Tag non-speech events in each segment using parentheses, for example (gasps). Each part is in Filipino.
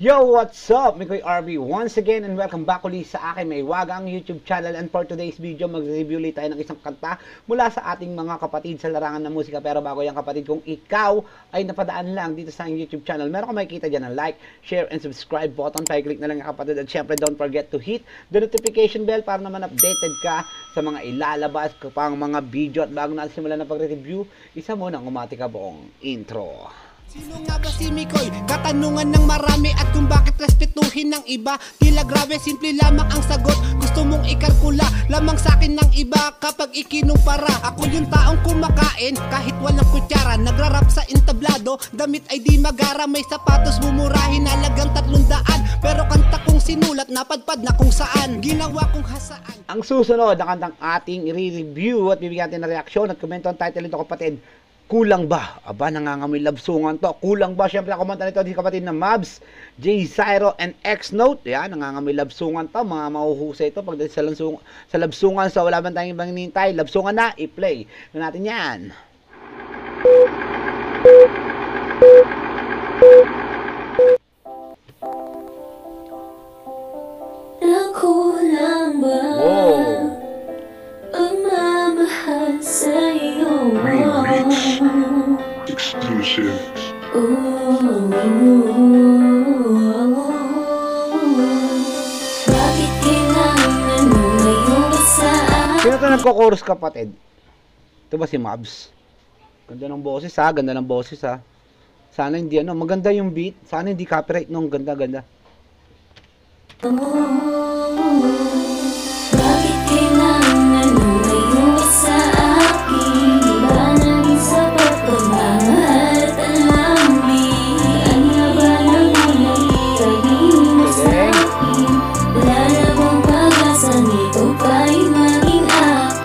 Yo, what's up? Mikoy RB once again and welcome back ulit sa akin. May wagang YouTube channel and for today's video mag-review ulit tayo ng isang kanta mula sa ating mga kapatid sa larangan ng musika. Pero bago yan kapatid kung ikaw ay napadaan lang dito sa YouTube channel meron ka makikita dyan ng like, share and subscribe button. Pa-click na lang kapatid. At syempre don't forget to hit the notification bell para naman updated ka sa mga ilalabas pang mga video. At bago natin simulan na pag-review isa muna ang umati ka buong intro Sino nga ba si Mikoy? Katanungan ng marami at kung bakit respetuhin ng iba. Tila grabe, simple lamang ang sagot. Gusto mong ikalkula lamang sa akin ng iba. Kapag ikinumpara Ako yung taong kumakain. Kahit walang kutsara Nagrarap sa entablado, damit ay di magara May sapatos mumurahin halagang tatlong daan Pero kanta kong sinulat napadpad na kung saan. Ginawa kong hasaan. Ang susunod na kantang ating i-review at bibigyan natin ng reaksyon at komento ang title nito kapatid Kulang ba? Aba, nangangamoy labsungan to. Kulang ba? Siyempre, kumanta nito, di kapatid na Mabs, J. Cyro, and X-Note. Yan, nangangamoy labsungan to. Mga mahuhusay ito. Pagdating sa, lansung, sa labsungan, so wala bang tayong ibang hinihintay. Labsungan na, i-play na natin yan. Nakulang Sa Sino to nagko-chorus kapatid? Ito ba si Mabs? Ganda ng boses ha, ganda ng boses ha. Sana hindi ano, maganda yung beat. Sana hindi copyright nung ganda ganda. Bakit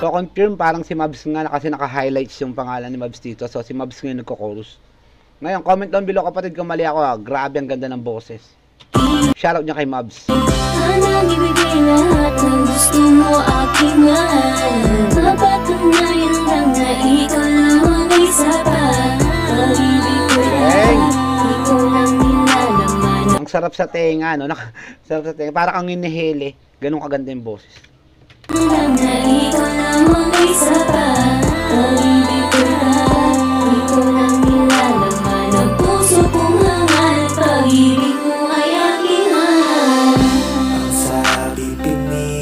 So confirm parang si Mabs nga na kasi naka-highlights yung pangalan ni Mabs dito. So si Mabs nga yung nagko-chorus. Ngayon, comment down below kapatid kung mali ako ha. Grabe ang ganda ng boses. Shoutout niya kay Mabs. Sanang ibigay lahat ng gusto mo aking mahal Mapatunayan lang na ikaw lang ang isa pa Pag-ibig ko lahat, ikaw lang nilalaman Ang sarap sa tenga, no? (laughs) Sarap sa tenga. Para kang inihili. Ganun kaganda yung boses. Lang na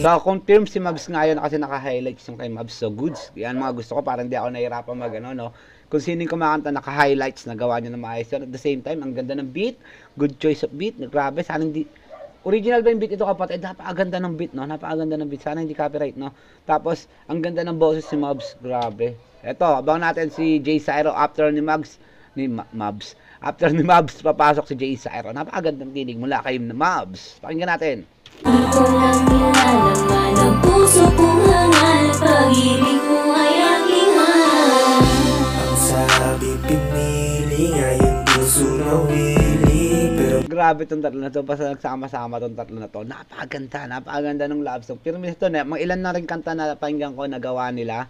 So, confirm si Mabs ngayon kasi naka-highlights yung kay Mabs. So, goods. Yan mga gusto ko. Parang hindi ako nahirapan mag ano, no? Kung sino yung kumakanta naka-highlights, nagawa niya na maayos. yun. At the same time, ang ganda ng beat. Good choice of beat. Grabe. Sana hindi... Original ba yung beat ito kapatid? Napakaganda ng beat, no? Napakaganda ng beat. Sana hindi copyright, no? Tapos, ang ganda ng boses si Mabs. Grabe. Eto, abang natin si Jay Cyro after ni Mabs. Ni Ma- Mabs. After ni Mabs, papasok si Jay Cyro. Napakagandang tinig mula kay Mabs. Pakinggan natin. Ikaw lang nilalaman ang puso kong hangal Pag-ibig mo Grabe tong tatlo na to. Basta nagsama-sama tong tatlo na to. Napakaganda. Napakaganda ng love song. Pero minsan to, na, mga ilan na rin kanta na pakinggan ko nagawa nila.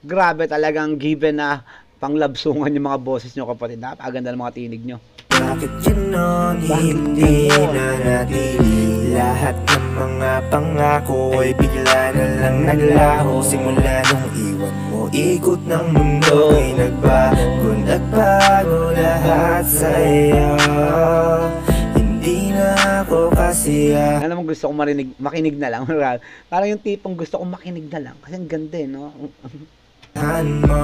Grabe talagang given na pang love songan yung mga boses nyo kapatid. Napakaganda ng mga tinig nyo. bakit ganon hindi na natili Lahat ng mga pangako ay bigla na lang naglaho Simula nung iwan mo ikot ng mundo ay nagbago Nagbago lahat sa'yo na ako kasiya Alam mo gusto ko marinig, makinig na lang. (laughs) Parang yung tipong gusto ko makinig na lang. Kasi ang ganda eh, no? Mo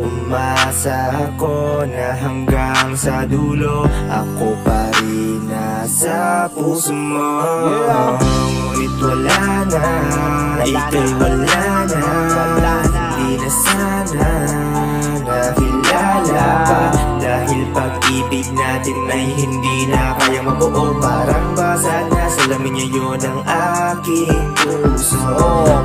Umasa ako na hanggang sa dulo Ako pa rin nasa puso mo. Ngunit wala na Ika'y wala na Wala na. Sana Nakilala Dahil pag-ibig natin ay hindi na kaya mabuo Parang basag na salamin niya yun ang aking puso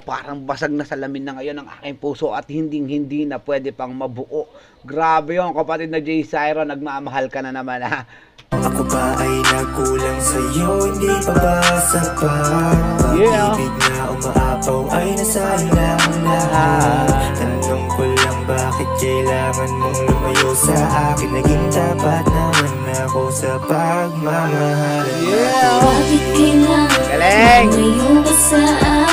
parang basag na salamin na ngayon ang aking puso at hindi hindi na pwede pang mabuo. Grabe yung kapatid na Jay Cyro, nagmamahal ka na naman ha. Ako ba ay nagkulang sa'yo? Hindi pa ba sapat? Yeah. Pag-ibig na umaapaw ay nasayang lang ang lahat bakit kailangan mong lumayo sa akin Naging tapat naman na ako sa pagmamahalan Yeah! Bakit kailangan Galing! lumayo ka sa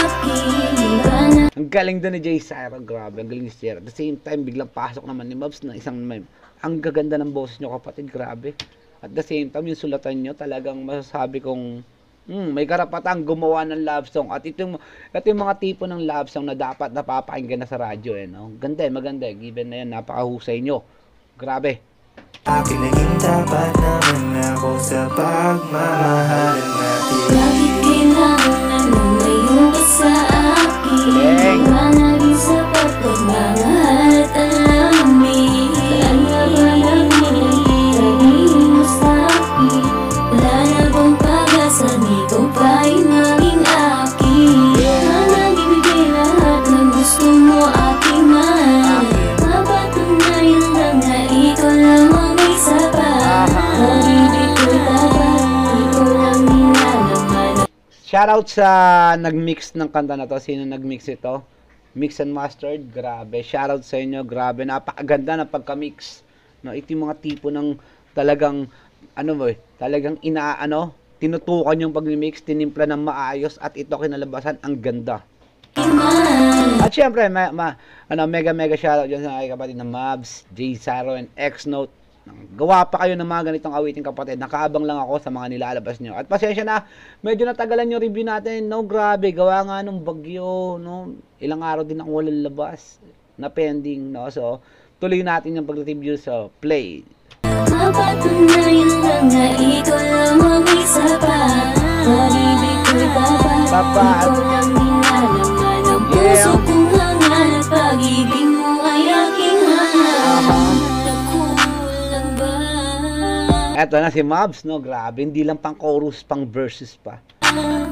akin na Ang galing doon ni Jay Syra, grabe, ang galing ni Sierra. At the same time, biglang pasok naman ni Mobs na isang may, ang gaganda ng boses nyo kapatid, grabe. At the same time, yung sulatan nyo, talagang masasabi kong, hmm, may karapatang gumawa ng love song. At ito yung, ito yung mga tipo ng love song na dapat napapakinggan na sa radyo, eh, no? Ganda, eh, maganda, eh. given na yan, napakahusay nyo. Grabe. Akin naging tapat naman ako sa pagmamahalan natin Bakit kailangan lumayo ka sa akin Galing! Iba na rin sa pagmamahal Shoutout sa nag-mix ng kanta na to. Sino nag-mix ito? Mix and mastered. Grabe. Shoutout sa inyo. Grabe. Napakaganda ng pagka-mix. No, ito yung mga tipo ng talagang ano mo eh, talagang inaano, tinutukan yung pag-mix, tinimpla ng maayos at ito kinalabasan ang ganda. At syempre, ma, ma- ano, mega mega shoutout dyan sa aking kapatid na Mabs, J Saro, and X-Note. Gawa pa kayo ng mga ganitong awiting kapatid. Nakaabang lang ako sa mga nilalabas nyo. At pasensya na, medyo natagalan yung review natin. No, grabe. Gawa nga nung bagyo. No? Ilang araw din ako walang labas na pending. No? So, tuloy natin yung pag-review sa play. Mapatunayan lang na ikaw lang ko'y. Ikaw Ang puso kong hangal pag-ibig Eto na si Mabs, no? Grabe. Hindi lang pang chorus, pang verses pa. Na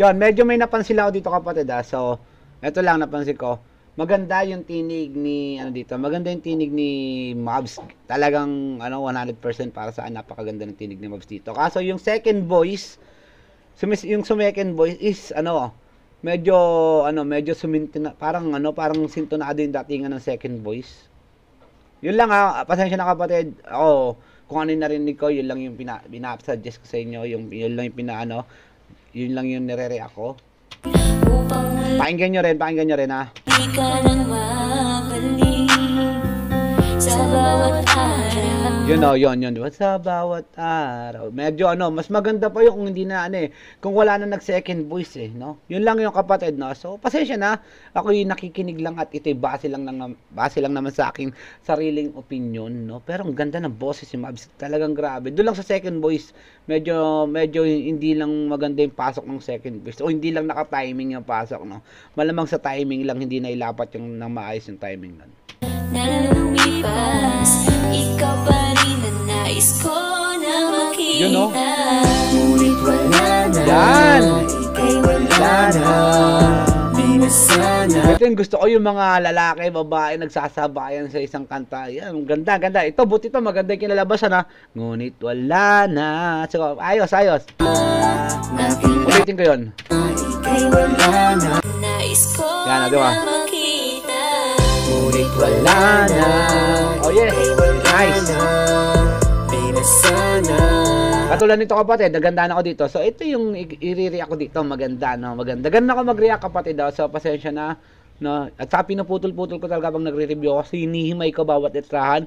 Yon, medyo may napansin ako dito kapatid ah. So, eto lang napansin ko. Maganda yung tinig ni ano dito. Maganda yung tinig ni Mobs. Talagang ano 100% para sa napakaganda ng tinig ni Mobs dito. Kaso yung second voice, sumis yung second voice is ano, medyo ano, medyo sumintina, parang ano, parang sintonado yung datingan ng second voice. Yun lang ah, pasensya na kapatid. Ako, kung ano yung narinig ko, yun lang yung pina, pina-suggest ko sa inyo, yung yun lang yung pinaano, yun lang yung nire-react ko. Upang muli Pakinggan nyo rin, pakinggan nyo rin ha. Di ka nang mabalik Sa bawat Yun o, yun, yun. Diba? Sa bawat araw. Medyo ano, mas maganda pa yung kung hindi na ano eh. Kung wala na nag-second voice eh, no? Yun lang yung kapatid, no? So, pasensya na. Ako yung nakikinig lang at ito'y base lang, lang, base lang naman sa aking sariling opinion, no? Pero ang ganda ng boses si Mabs. Talagang grabe. Doon lang sa second voice, medyo, medyo hindi lang maganda yung pasok ng second voice. O hindi lang naka-timing yung pasok, no? Malamang sa timing lang, hindi nailapat yung nang maayos yung timing nun. Na lumipas Ikaw pa rin ang nais ko na makita Yun, no? Ngunit wala na Yan! Ika'y wala na Di na sana Ito yung gusto ko yung mga lalaki, babae, nagsasabayan sa isang kanta. Yan, ganda, ganda. Ito, buti ito, maganda yung kinalabasan ha. Ngunit wala na. So, ayos, ayos. Ulitin ko yun. Ika'y wala na Nais ko ba? na makita wala na Oh, yes. Nice. Di na sana Katulad nito kapatid, nagandaan ako dito. So, ito yung i-react ko dito. Maganda, no? Maganda. Ganda ako mag-react kapatid. Oh. So, pasensya na. No? At sa pinuputol-putol ko talaga pag nagre-review ako. Hinihimay ko bawat litrahan.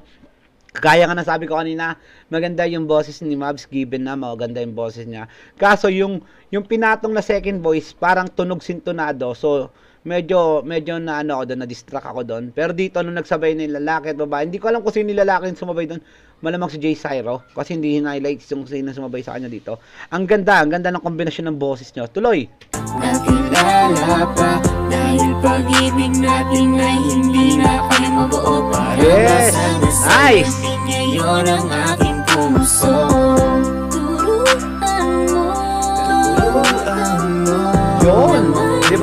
Kaya nga nasabi ko kanina, maganda yung boses ni Mabs given na maganda yung boses niya. Kaso yung yung pinatong na second voice, parang tunog sintonado. So medyo medyo na ano ako doon, na distract ako doon. Pero dito nung nagsabay na yung lalaki at babae, hindi ko alam kung sino yung lalaki yung sumabay doon. Malamang si Jay Cyro kasi hindi highlights yung sino sumabay sa kanya dito. Ang ganda, ang ganda ng kombinasyon ng boses niyo. Tuloy. Nakilala pa Dahil pag-ibig natin ay hindi na kayo mabuo Para Yes! Nice! Ngayon ang aking puso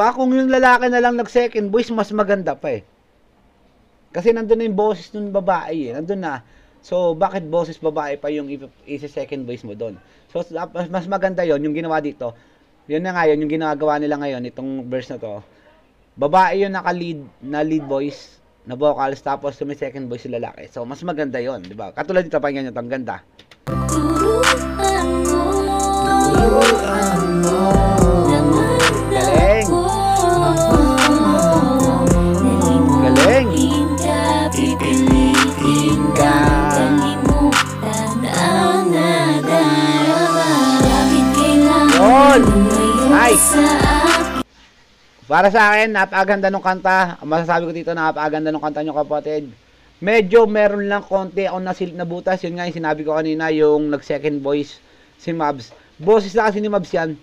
ba? Kung yung lalaki na lang nag-second voice, mas maganda pa eh. Kasi nandun na yung boses ng babae eh. Nandun na. So, bakit boses babae pa yung isa-second voice mo doon? So, mas, mas maganda yon yung ginawa dito. Yun na nga yun, yung ginagawa nila ngayon, itong verse na to. Babae yun naka-lead, na lead voice, na vocals, tapos may second voice yung lalaki. So, mas maganda yon di ba? Katulad dito, pakinggan nyo to, ang ganda. Turuan mo Galing! Para sa akin, napakaganda ng kanta. Masasabi ko dito, napakaganda ng kanta nyo kapatid. Medyo meron lang konti ako nasilip na butas. Yun nga yung sinabi ko kanina, yung nag-second voice si Mabs. Boses na kasi ni Mabs yan.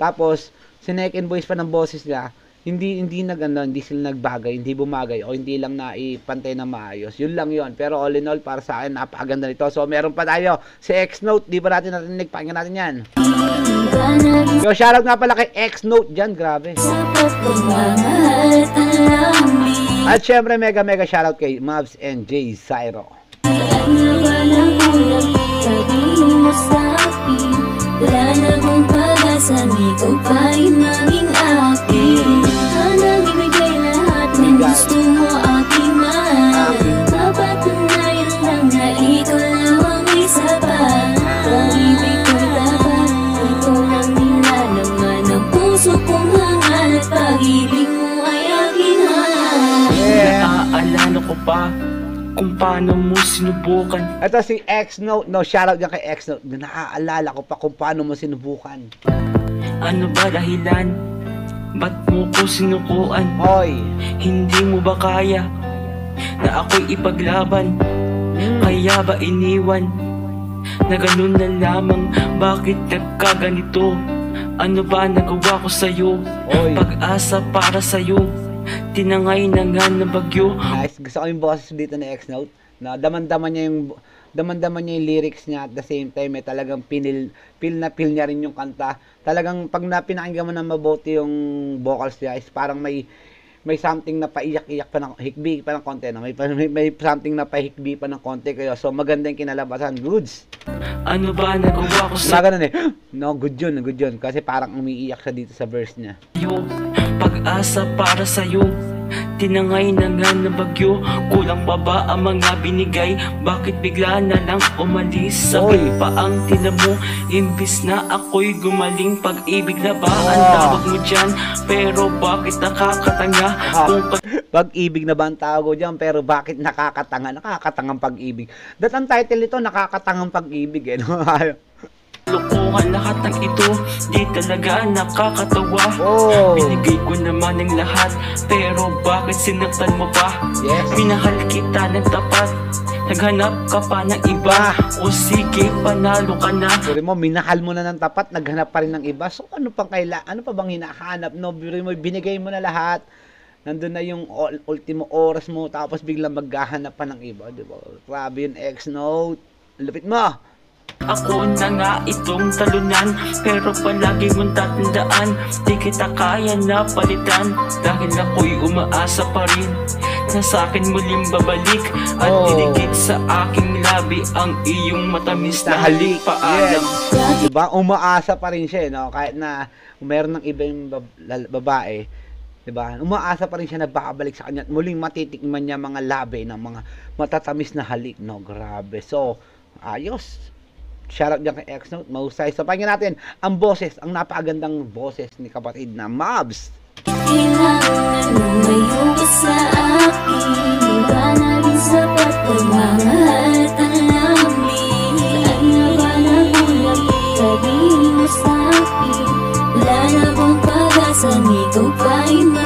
Tapos, sinecond voice pa ng boses niya. Hindi hindi nag ano, hindi sila nagbagay, hindi bumagay o hindi lang naipantay na maayos. Yun lang yun. Pero all in all, para sa akin, napakaganda nito. So, meron pa tayo. Si X-Note, di ba natin narinig? Pakinggan natin yan. Na Yo, shoutout nga pala kay X-Note dyan. Grabe. at syempre, mega mega shoutout kay Mavs and Jay Zyro. Ano ba ng kulang sabihin mo sa akin puso kong hangal At pag-ibig mo ay aking hangal Yeah. Naaalala ko pa kung paano mo sinubukan Ito si X-Note. No, shoutout yan kay X-Note. Naaalala ko pa kung paano mo sinubukan. Ano ba dahilan? Ba't mo ko sinukuan? Hoy. Hindi mo ba kaya na ako'y ipaglaban? Kaya ba iniwan? Na ganun na lamang bakit nagkaganito? Ano ba nagawa ko sa'yo? Hoy. Pag-asa para sa'yo Tinangay na nga ng bagyo Nice. Gusto ko yung boses dito ni X-Note. Na daman-daman niya yung daman-daman niya yung lyrics niya at the same time eh, talagang pinil, pil na pil niya rin yung kanta. Talagang pag napinakinggan mo na mabuti yung vocals niya is parang may may something na paiyak-iyak pa ng hikbi pa ng konti no? may, may, may something na pahikbi pa ng konti kayo so maganda yung kinalabasan goods Ano ba nagawa ko Sa ganun eh. (gasps) No, good yun, good yun. Kasi parang umiiyak siya dito sa verse niya. Pag-asa para sa'yo Tinangay na nga ng bagyo Kulang pa ba ang mga binigay? Bakit bigla na lang umalis? Sakit pa ang tinan mo Imbis na ako'y gumaling Pag-ibig na ba ang Ah. tawag mo dyan? Pero bakit nakakatanga? Ah. Kung pag Pag-ibig na ba ang tawag dyan? Pero bakit nakakatanga? Nakakatangang pag-ibig. That ang title nito, nakakatangang pag-ibig eh. No? (laughs) lokohan lahat ng ito Di talaga nakakatawa oh, Binigay ko naman ng lahat Pero bakit sinaktan mo pa? yes. Minahal kita ng tapat Naghanap ka pa ng iba O sige, panalo ka na Pero mo, minahal mo na ng tapat, naghanap pa rin ng iba. So, ano pang kaila, ano pa bang hinahanap? No, mo, binigay mo na lahat. Nandun na yung ul- ultimo oras mo, tapos biglang maghahanap pa ng iba, di ba? Grabe yung X-Note. Lupit mo! Ako na nga itong talunan Pero palagi mong tatandaan Di kita kaya na palitan Dahil ako'y umaasa pa rin Na sa'kin muling babalik At Oh. didikit sa aking labi Ang iyong matamis na halik Paalam Yes. Diba? Umaasa pa rin siya, no? Kahit na meron ng iba yung bab- babae, diba? Umaasa pa rin siya na babalik sa kanya at muling matitikman niya mga labi ng mga matatamis na halik, no? Grabe. So, ayos. Shoutout dyan kay X-Note, mahusay. So, pakinggan natin ang boses, ang napakagandang boses ni kapatid na Mabs. Kailangan lumayo ka sa akin Iba na rin sapat pagmamahal at Saan na ba mo sa akin Wala bang pag-asa ikaw pa'y maging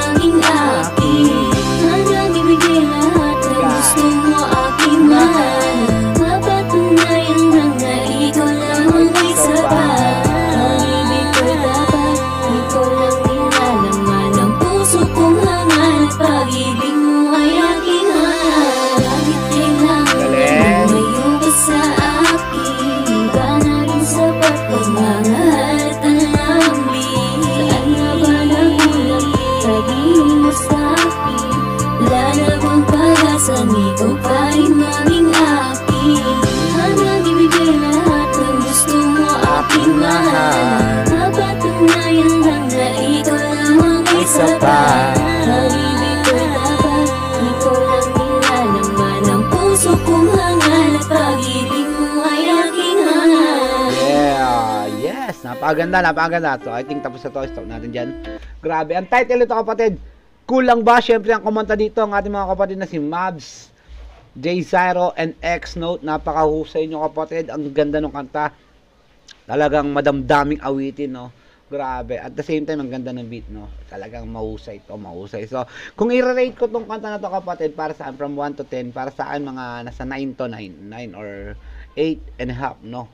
Napakaganda, napakaganda. So, I think tapos na to. Stop natin dyan. Grabe. Ang title nito, kapatid. Kulang ba? Siyempre, ang kumanta dito, ang ating mga kapatid na si Mavs, J. Zyro, and X-Note. Napakahusay nyo, kapatid. Ang ganda ng kanta. Talagang madamdaming awitin, no? Grabe. At the same time, ang ganda ng beat, no? Talagang mahusay to, mahusay. So, kung i-rate ko tong kanta na to, kapatid, para saan? From 1 to 10, para saan mga nasa 9 to 9. 9 or 8 and a half, no?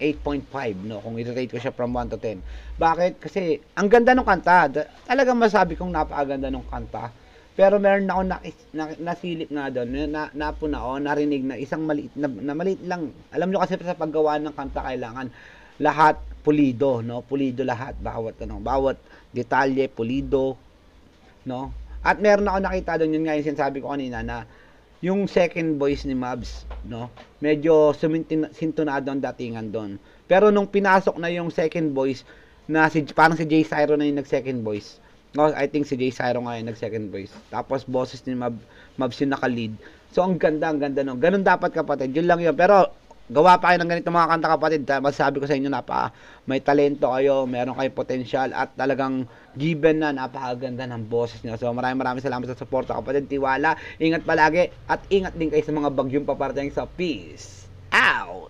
8.5 no kung i-rate ko siya from 1 to 10. Bakit? Kasi ang ganda ng kanta. Talagang masabi kong napakaganda ng kanta. Pero meron na ako na, na, nasilip nga doon, na, napuna o narinig na isang maliit na, na maliit lang. Alam nyo kasi sa paggawa ng kanta kailangan lahat pulido, no? Pulido lahat, bawat ano, bawat detalye pulido, no? At meron ako nakita doon yun nga yung sinasabi ko kanina na yung second voice ni Mabs, no? Medyo sintonado ang datingan doon. Pero nung pinasok na yung second voice, na si, parang si Jay Cyro na yung nag-second voice. No, I think si Jay Cyro nga yung nag-second voice. Tapos boses ni Mab, Mabs yung naka-lead. So, ang ganda, ang ganda no. Ganun dapat kapatid. Yun lang yun. Pero, gawa pa kayo ng ganito mga kanta kapatid. Masasabi ko sa inyo na pa, may talento kayo, meron kayong potential at talagang given na napakaganda ng boses niyo. So maraming maraming salamat sa suporta kapatid. Tiwala, ingat palagi at ingat din kayo sa mga bagyong paparating sa peace. Out!